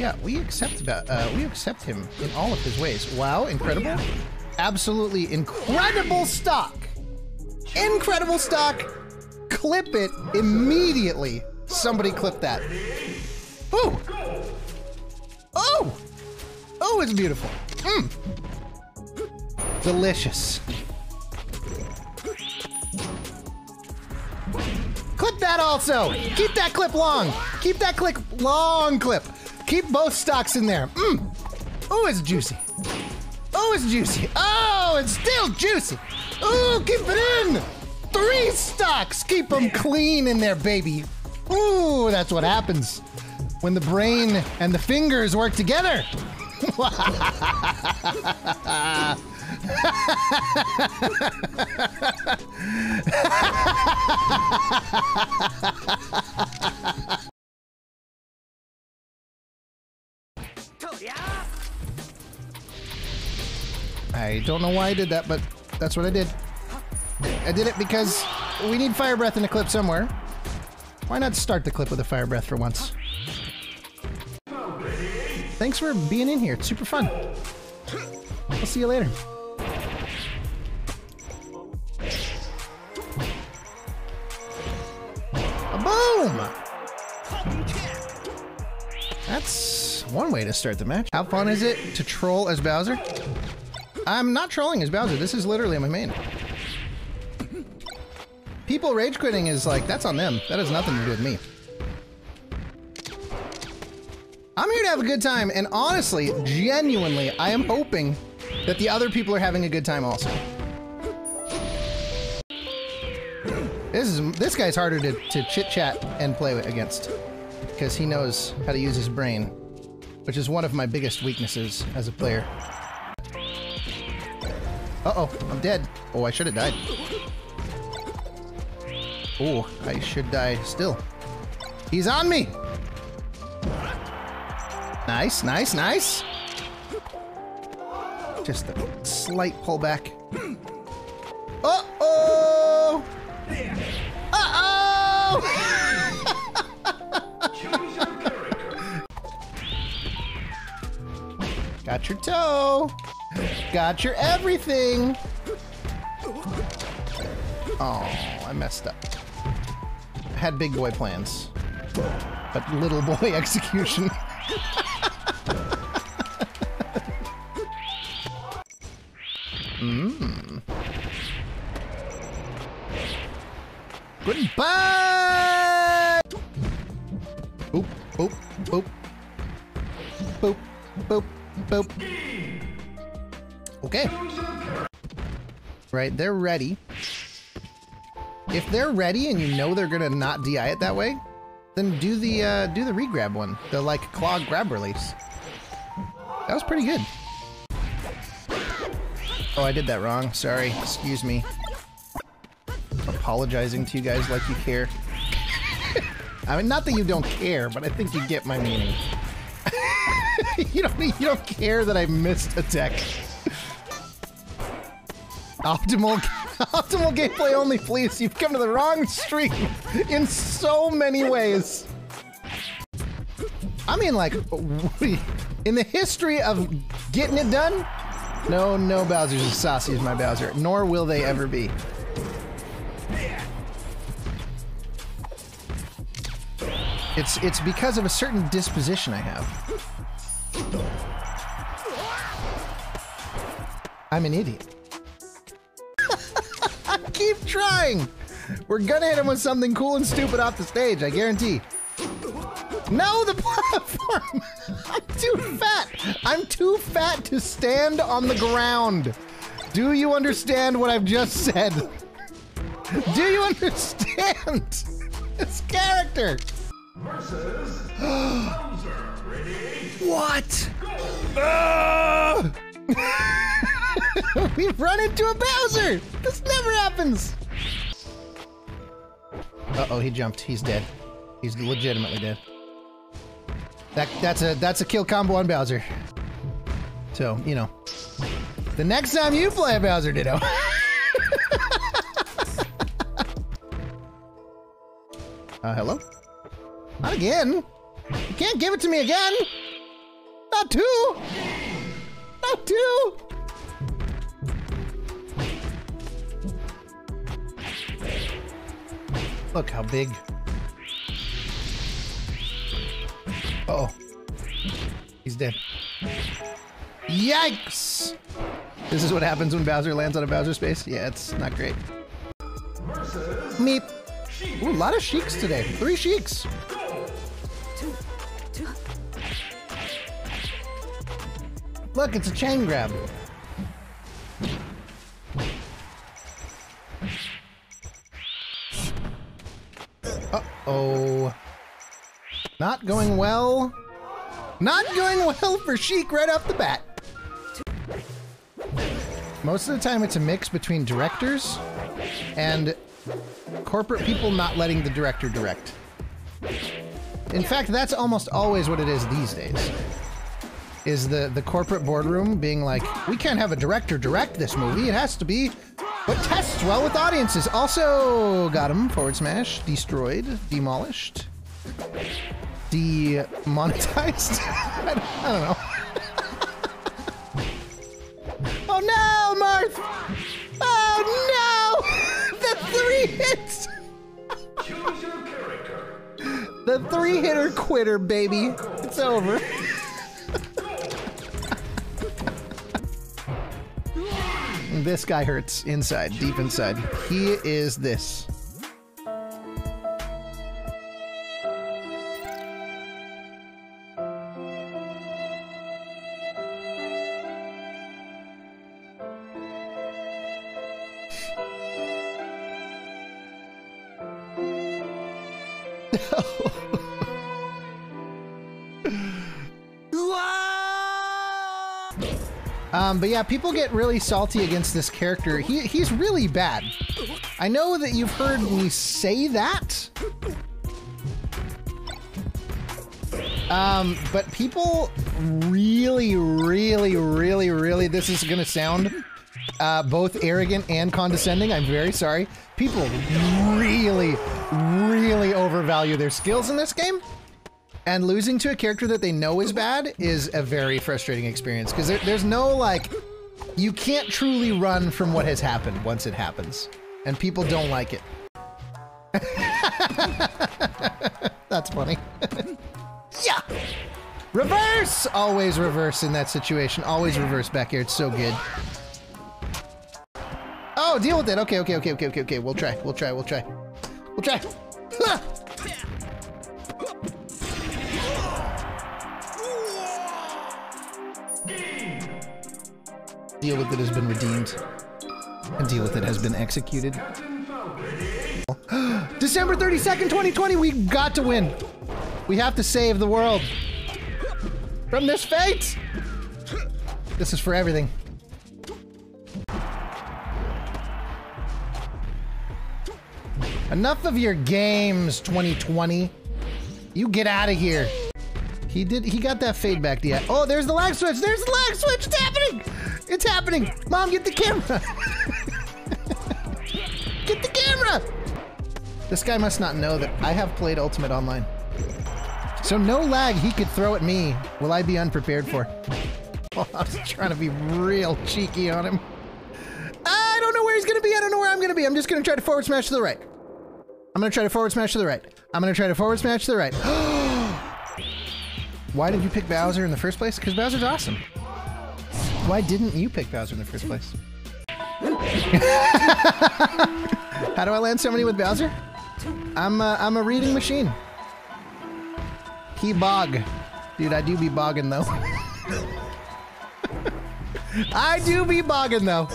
Yeah, we accept that. Uh, we accept him in all of his ways. Wow, incredible! Absolutely incredible stock. Incredible stock. Clip it immediately. Somebody clip that. Oh! Oh! Oh, it's beautiful. Mmm. Delicious. Clip that also. Keep that clip long. Keep that clip long clip. Keep both stocks in there. Mmm. Oh, it's juicy. Oh, it's juicy. Oh, it's still juicy. Oh, keep it in. Three stocks. Keep them clean in there, baby. Ooh, that's what happens when the brain and the fingers work together. I don't know why I did that, but that's what I did. I did it because we need fire breath in the clip somewhere. Why not start the clip with a fire breath for once? Thanks for being in here. It's super fun. I'll see you later. A boom! That's one way to start the match. How fun is it to troll as Bowser? I'm not trolling as Bowser. This is literally my main. People rage quitting is like, that's on them. That has nothing to do with me. I'm here to have a good time, and honestly, genuinely, I am hoping that the other people are having a good time also. This is this guy's harder to, to chit chat and play against because he knows how to use his brain, which is one of my biggest weaknesses as a player. Uh oh, I'm dead. Oh, I should have died. Oh, I should die still. He's on me! Nice, nice, nice! Just a slight pullback. Uh-oh! Uh-oh! Got your toe! Got your everything! Oh, I messed up. I had big boy plans, but little boy execution. Mmm. Goodbye! Boop, boop, boop. Boop, boop, boop. Okay. Right, they're ready. If they're ready and you know they're gonna not DI it that way, then do the uh, do the regrab one, the like claw grab release. That was pretty good. Oh, I did that wrong. Sorry. Excuse me. Apologizing to you guys like you care. I mean, not that you don't care, but I think you get my meaning. you don't you don't care that I missed a deck. Optimal optimal gameplay only, please. You've come to the wrong stream in so many ways. I mean, like, in the history of getting it done, no, no Bowser's as saucy as my Bowser, nor will they ever be. It's it's because of a certain disposition I have. I'm an idiot. Trying. We're gonna hit him with something cool and stupid off the stage, I guarantee. No, the platform! I'm too fat! I'm too fat to stand on the ground! Do you understand what I've just said? Do you understand? This character! Versus Bowser. Ready? What? Ah! We've run into a Bowser! This never happens! Uh-oh, he jumped. He's dead. He's legitimately dead. That that's a that's a kill combo on Bowser. So, you know. The next time you play a Bowser Ditto. uh, hello? Not again. You can't give it to me again. Not two! Not two! Look how big. Uh oh. He's dead. Yikes! This is what happens when Bowser lands on a Bowser space? Yeah, it's not great. Meep. Ooh, a lot of sheiks today. Three sheiks. Look, it's a chain grab. Uh-oh. Not going well. Not going well for Sheik right off the bat. Most of the time it's a mix between directors and corporate people not letting the director direct. In fact, that's almost always what it is these days. Is the the corporate boardroom being like, we can't have a director direct this movie. It has to be what tests well with audiences. Also, got him forward smash, destroyed, demolished, demonetized. I, don't, I don't know. oh no, Marth! Oh no! the three hits. choose your character. The three hitter quitter, baby. It's over. This guy hurts inside, deep inside. He is this. Um, but yeah, people get really salty against this character. He he's really bad. I know that you've heard me say that. Um, but people really, really, really, really, this is gonna sound uh, both arrogant and condescending. I'm very sorry. People really, really overvalue their skills in this game. And losing to a character that they know is bad is a very frustrating experience because there, there's no like, you can't truly run from what has happened once it happens, and people don't like it. That's funny. yeah. Reverse! Always reverse in that situation. Always reverse back here. It's so good. Oh, deal with it. Okay, okay, okay, okay, okay, okay. We'll try. We'll try. We'll try. We'll try. Deal with it has been redeemed. And deal with it has been executed. December 32nd, 2020, we got to win. We have to save the world from this fate. This is for everything. Enough of your games, 2020. You get out of here. He did. He got that fade back. Yeah. Oh, there's the lag switch. There's the lag switch. It's happening. It's happening. Mom, get the camera. get the camera. This guy must not know that I have played Ultima Online. So no lag he could throw at me will I be unprepared for. Oh, I was trying to be real cheeky on him. I don't know where he's gonna be. I don't know where I'm gonna be. I'm just gonna try to forward smash to the right. I'm gonna try to forward smash to the right. I'm gonna try to forward smash to the right. Why did you pick Bowser in the first place? Because Bowser's awesome. Why didn't you pick Bowser in the first place? How do I land so many with Bowser? I'm a, I'm a reading machine. He bog. Dude, I do be bogging though. I do be bogging though.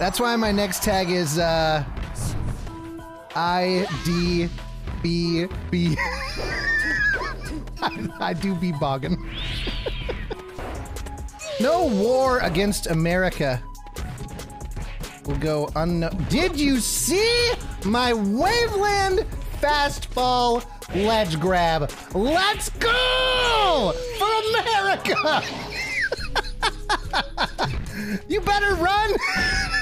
That's why my next tag is uh I D B B. I, I do be bogging. No war against America will go unknown. Did you see my Waveland fastfall ledge grab? Let's go for America! you better run!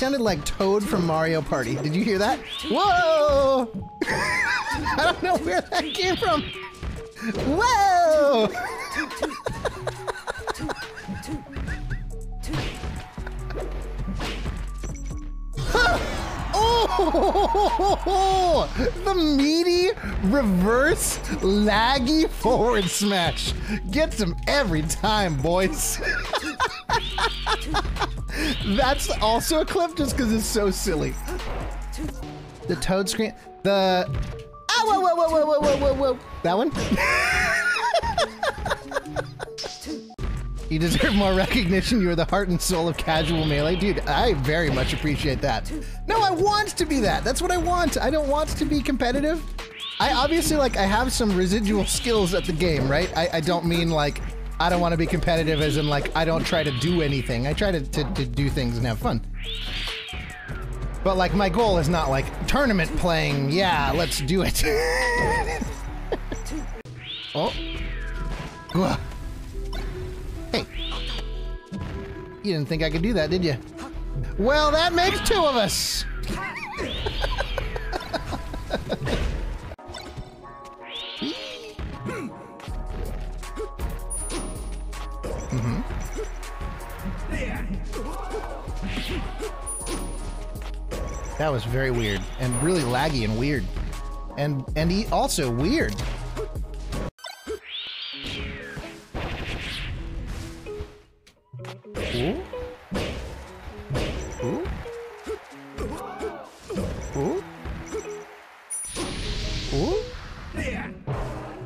sounded like Toad from Mario Party. Did you hear that? Whoa! I don't know where that came from. Whoa! Oh! The meaty reverse laggy forward smash gets him every time, boys. That's also a clip just because it's so silly. The toad screen. The. Ah, whoa, whoa, whoa, whoa, whoa, whoa, whoa, whoa. That one? you deserve more recognition. You are the heart and soul of casual melee. Dude, I very much appreciate that. No, I want to be that. That's what I want. I don't want to be competitive. I obviously, like, I have some residual skills at the game, right? I, I don't mean, like, I don't want to be competitive as in, like, I don't try to do anything. I try to, to, to do things and have fun. But, like, my goal is not, like, tournament playing. Yeah, let's do it. oh. Ugh. Hey. You didn't think I could do that, did you? Well, that makes two of us. Was very weird and really laggy and weird. And and he also weird.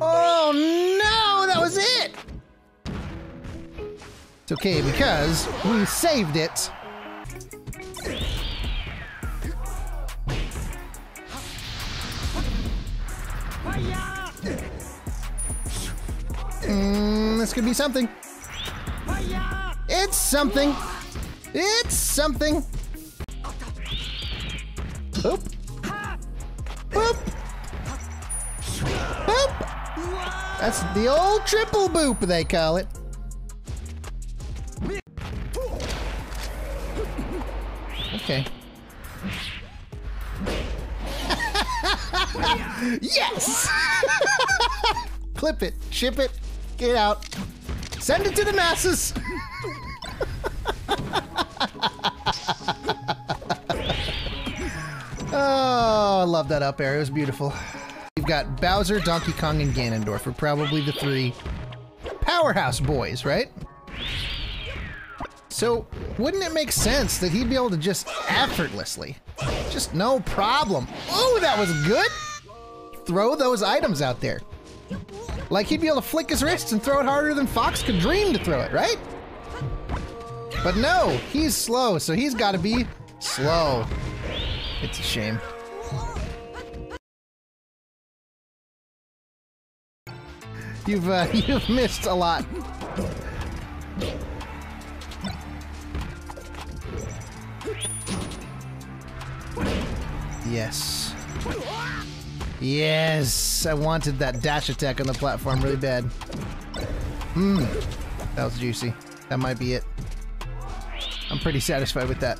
Oh no, that was it. It's okay because we saved it. Mm, this could be something. It's something. It's something. Boop. Boop. Boop. That's the old triple boop, they call it. Okay. yes! Clip it, ship it, get out, send it to the masses. oh, I love that up air. It was beautiful. We've got Bowser, Donkey Kong, and Ganondorf are probably the three powerhouse boys, right? So, wouldn't it make sense that he'd be able to just effortlessly, just no problem. Oh, that was good. Throw those items out there. Like he'd be able to flick his wrists and throw it harder than Fox could dream to throw it, right? But no, he's slow, so he's got to be slow. It's a shame. You've uh, you've missed a lot. Yes. Yes! I wanted that dash attack on the platform really bad. Mmm. That was juicy. That might be it. I'm pretty satisfied with that.